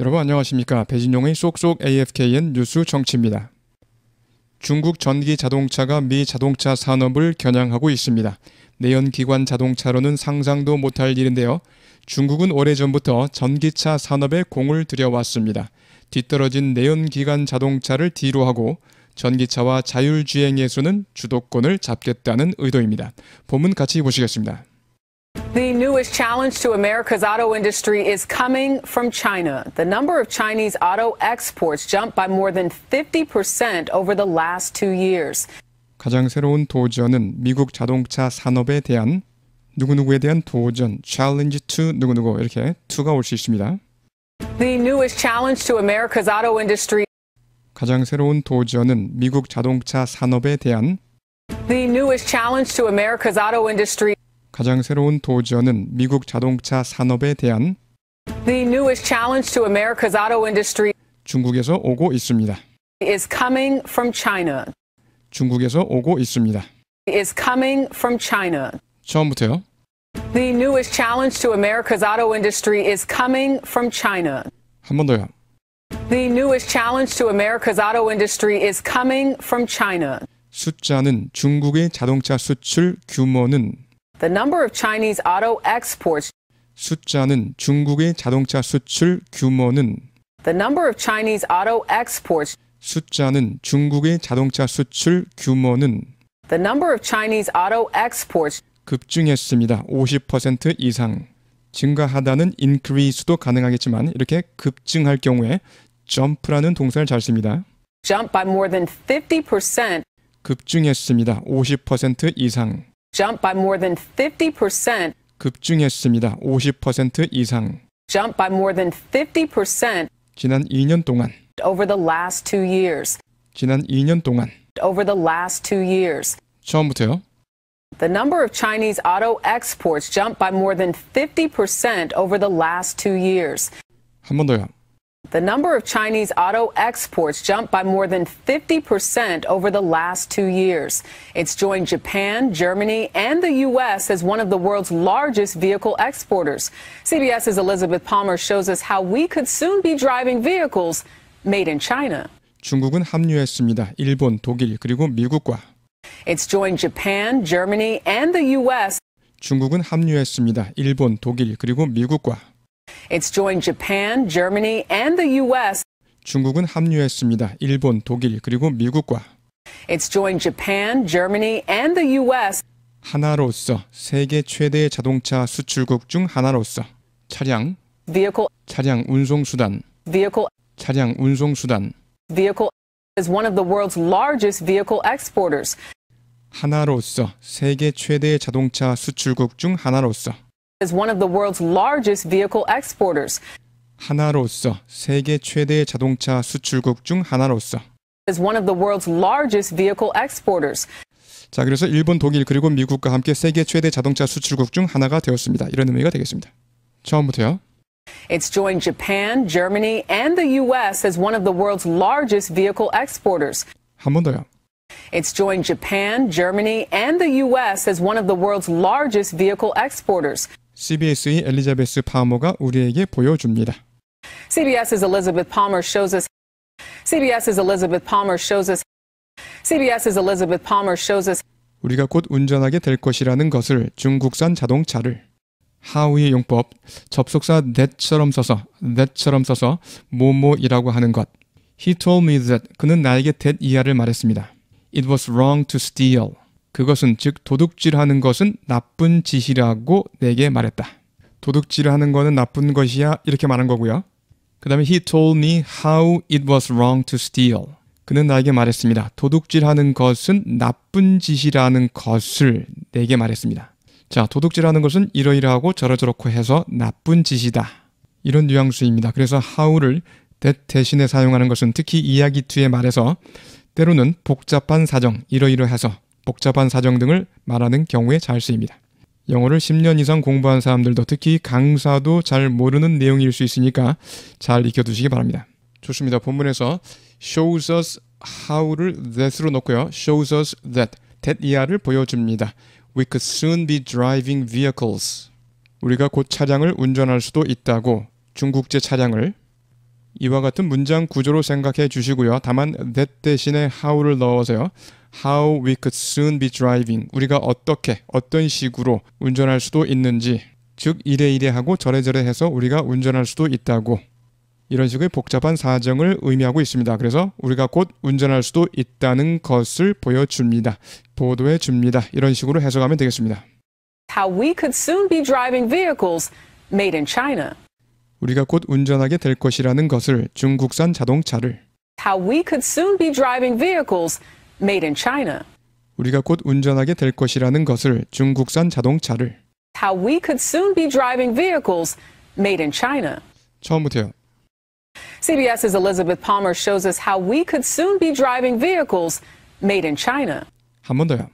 여러분 안녕하십니까 배진용의 쏙쏙 AFKN 뉴스 정치입니다. 중국 전기 자동차가 미 자동차 산업을 겨냥하고 있습니다. 내연기관 자동차로는 상상도 못할 일인데요. 중국은 오래전부터 전기차 산업에 공을 들여왔습니다. 뒤떨어진 내연기관 자동차를 뒤로 하고 전기차와 자율주행에서는 주도권을 잡겠다는 의도입니다. 본문 같이 보시겠습니다. The newest challenge to America's auto industry is coming from China. The number of Chinese auto exports jumped by more than 50% over the last two years. 가장 새로운 도전은 미국 자동차 산업에 대한 누구누구에 대한 도전, challenge to 누구누구 이렇게 to가 올 수 있습니다. The newest challenge to America's auto industry 가장 새로운 도전은 미국 자동차 산업에 대한 The newest challenge to America's auto industry 가장 새로운 도전은 미국 자동차 산업에 대한 The newest challenge to America's auto industry 중국에서 오고 있습니다. is coming from China. 중국에서 오고 있습니다. 처음부터요. The newest challenge to America's auto industry is coming from China. 한 번 더요. The newest challenge to America's auto industry is coming from China. 숫자는 중국의 자동차 수출 규모는 The number of Chinese auto exports 숫자는 중국의 자동차 수출 규모는 The number of Chinese auto exports 숫자는 중국의 자동차 수출 규모는 The number of Chinese auto exports 급증했습니다. 50% 이상. 증가하다는 increase도 가능하겠지만 이렇게 급증할 경우에 jump라는 동사를 잘 씁니다. jumped by more than 50%, 급증했습니다. 50% 이상. jumped by more than 50%, 급증했습니다. 50% 이상. jumped by more than 50% 지난 2년 동안. over the last two years. 지난 2년 동안. Over the last two years. 처음부터요. The number of Chinese auto exports jumped by more than 50% over the last two years. 한 번 더요. The number of Chinese auto exports jumped by more than 50% over the last two years. It's joined Japan, Germany, and the U.S. as one of the world's largest vehicle exporters. CBS's Elizabeth Palmer shows us how we could soon be driving vehicles made in China. 중국은 합류했습니다. 일본, 독일, 그리고 미국과 It's joined Japan, Germany, and the U.S. 중국은 합류했습니다. 일본, 독일, 그리고 미국과 It's joined Japan, Germany, and the U.S. 중국은 합류했습니다. 일본, 독일, 그리고 미국과 It's joined Japan, Germany, and the U.S. 하나로서 세계 최대의 자동차 수출국 중 하나로서 차량, Vehicle, 차량 운송 수단, vehicle, 차량 운송 수단 vehicle is one of the world's largest vehicle exporters. 하나로서 세계 최대의 자동차 수출국 중 하나로서 Is one of the world's largest vehicle exporters. 하나로서 세계 최대의 자동차 수출국 중 하나로서 Is one of the world's largest vehicle exporters. 자 그래서 일본, 독일 그리고 미국과 함께 세계 최대 자동차 수출국 중 하나가 되었습니다. 이런 의미가 되겠습니다. 처음부터요. It's joined Japan, Germany, and the U.S. as one of the world's largest vehicle exporters. 한 번 더요. It's joined Japan, Germany, and the U.S. as one of the world's largest vehicle exporters. CBS의 엘리자베스 파머가 우리에게 보여줍니다. CBS's Elizabeth Palmer shows us. CBS's Elizabeth Palmer shows us. CBS's Elizabeth Palmer shows us 우리가 곧 운전하게 될 것이라는 것을 중국산 자동차를 하우의 용법 접속사 that처럼 써서 that처럼 써서 뭐뭐이라고 하는 것. He told me that 그는 나에게 that 이하를 말했습니다. It was wrong to steal. 그것은 즉 도둑질하는 것은 나쁜 짓이라고 내게 말했다. 도둑질하는 거는 나쁜 것이야 이렇게 말한 거고요. 그 다음에 he told me how it was wrong to steal. 그는 나에게 말했습니다. 도둑질하는 것은 나쁜 짓이라는 것을 내게 말했습니다. 자, 도둑질하는 것은 이러이러하고 저러저렇고 해서 나쁜 짓이다. 이런 뉘앙스입니다. 그래서 how를 that 대신에 사용하는 것은 특히 이야기투의 말에서 때로는 복잡한 사정, 이러이러해서 복잡한 사정 등을 말하는 경우에 잘 쓰입니다. 영어를 10년 이상 공부한 사람들도 특히 강사도 잘 모르는 내용일 수 있으니까 잘 익혀두시기 바랍니다. 좋습니다. 본문에서 shows us how를 that으로 넣고요. shows us that, that 이하를 보여줍니다. We could soon be driving vehicles. 우리가 곧 차량을 운전할 수도 있다고 중국제 차량을 이와 같은 문장 구조로 생각해 주시고요. 다만 that 대신에 how를 넣어서요. How we could soon be driving. 우리가 어떻게, 어떤 식으로 운전할 수도 있는지. 즉, 이래 이래 하고 저래 저래 해서 우리가 운전할 수도 있다고. 이런 식의 복잡한 사정을 의미하고 있습니다. 그래서 우리가 곧 운전할 수도 있다는 것을 보여줍니다. 보도해 줍니다. 이런 식으로 해석하면 되겠습니다. How we could soon be driving vehicles made in China. 우리가 곧 운전하게 될 것이라는 것을 중국산 자동차를 How we could soon be driving vehicles made in China. 우리가 곧 운전하게 될 것이라는 것을 중국산 자동차를 How we could soon be driving vehicles made in China. 처음부터요. CBS's Elizabeth Palmer shows us how we could soon be driving vehicles made in China. 한 번 더요.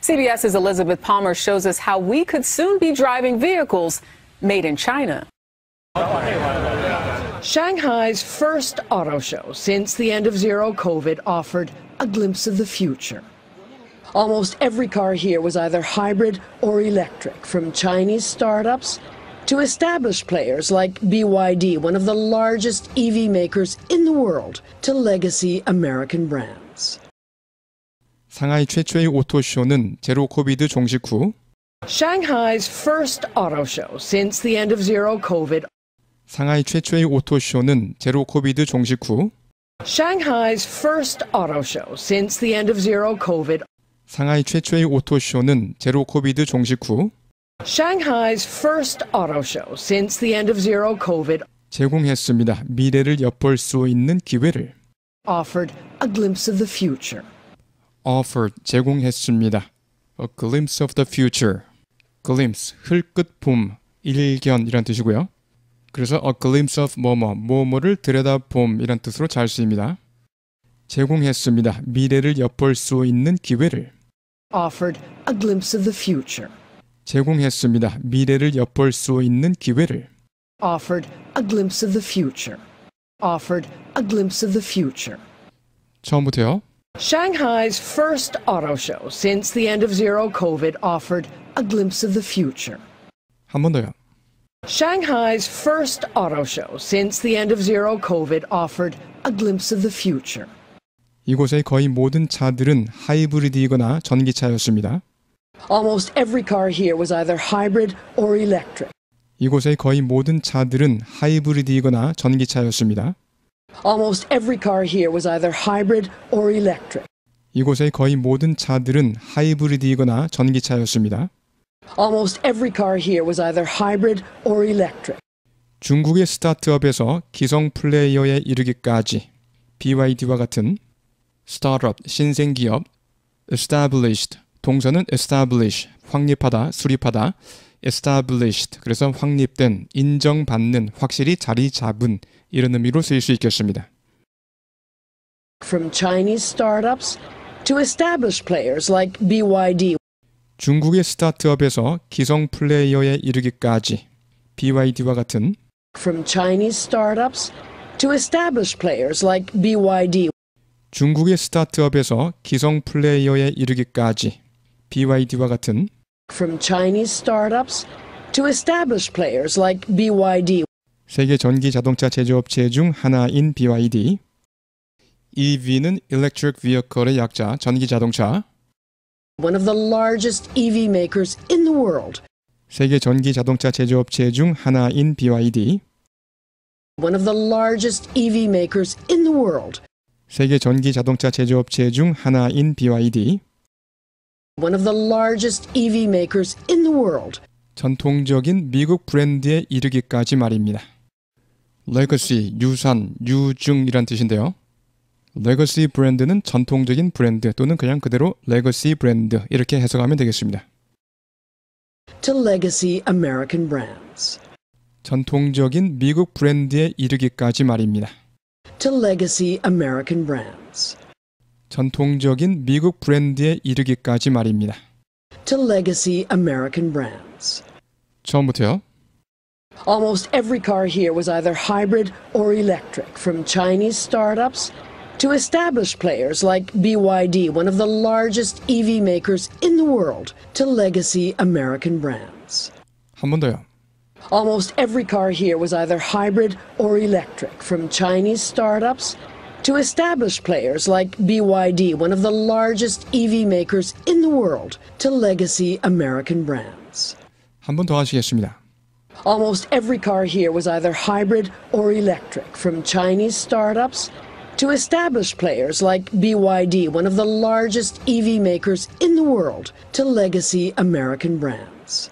CBS's Elizabeth Palmer shows us how we could soon be driving vehicles made in China. Shanghai's first auto show since the end of zero COVID offered a glimpse of the future. Almost every car here was either hybrid or electric, from Chinese startups to established players like BYD, one of the largest EV makers in the world, to legacy American brands. 상하이 최초의 오토쇼는 제로 코비드 종식 후 Shanghai's first auto show since the end of zero COVID 상하이 최초의 오토쇼는 제로 코비드 종식 후 Shanghai's first auto show since the end of zero COVID 상하이 최초의 오토쇼는 제로 코비드 종식 후 Shanghai's first auto show since the end of zero COVID 제공했습니다. 미래를 엿볼 수 있는 기회를 offered a glimpse of the future. offered 제공했습니다. A glimpse of the future. glimpse 흘끗 봄 일견이란 뜻이고요. 그래서 a glimpse of 뭐뭐 뭐뭐를 들여다봄이란 뜻으로 잘 쓰입니다. 제공했습니다. 미래를 엿볼 수 있는 기회를 offered a glimpse of the future. 제공했습니다. 미래를 엿볼 수 있는 기회를 offered a glimpse of the future. offered a glimpse of the future. 처음부터요. Shanghai's first auto show since the end of zero COVID offered a glimpse of the future. 한 번 더요. Shanghai's first auto show since the end of zero COVID offered a glimpse of the future. 이곳의 거의 모든 차들은 하이브리드이거나 전기차였습니다. Almost every car here was either hybrid or electric. 이곳의 거의 모든 차들은 하이브리드이거나 전기차였습니다. Almost every car here was either hybrid or electric. 이곳의 거의 모든 차들은 하이브리드이거나 전기차였습니다. Almost every car here was either hybrid or electric. 중국의 스타트업에서 기성 플레이어에 이르기까지 BYD와 같은 스타트업, 신생 기업, established, 동사는 establish, 확립하다, 수립하다, established, 그래서 확립된, 인정받는, 확실히 자리 잡은 이런 의미로 쓰일 수 있겠습니다. From Chinese startups to established players like BYD, 중국의 스타트업에서 기성 플레이어에 이르기까지 BYD와 같은 from Chinese startups to established players like BYD, 중국의 스타트업에서 기성 플레이어에 이르기까지 BYD와 같은 from Chinese startups to established players like BYD, 세계 전기 자동차 제조업체 중 하나인 BYD. EV는 Electric Vehicle의 약자, 전기 자동차. One of the largest EV makers in the world, 세계 전기 자동차 제조업체 중 하나인 BYD. one of the largest EV makers in the world, 세계 전기 자동차 제조업체 중 하나인 BYD. one of the largest EV makers in the world, 전통적인 미국 브랜드에 이르기까지 말입니다. Legacy, 유산, 유증이란 뜻인데요. legacy 브랜드는 전통적인 브랜드 또는 그냥 그대로 legacy 브랜드 이렇게 해석하면 되겠습니다. to legacy American brands, 전통적인 미국 브랜드에 이르기까지 말입니다. to legacy American brands, 전통적인 미국 브랜드에 이르기까지 말입니다. to legacy American brands. 처음부터요. Almost every car here was either hybrid or electric, from Chinese startups to established players like BYD, one of the largest EV makers in the world, to legacy American brands. 한 번 더요. Almost every car here was either hybrid or electric, from Chinese startups to established players like BYD, one of the largest EV makers in the world, to legacy American brands. 한 번 더 하시겠습니다. Almost every car here was either hybrid or electric, from Chinese startups to established players like BYD, one of the largest EV makers in the world, to legacy American brands.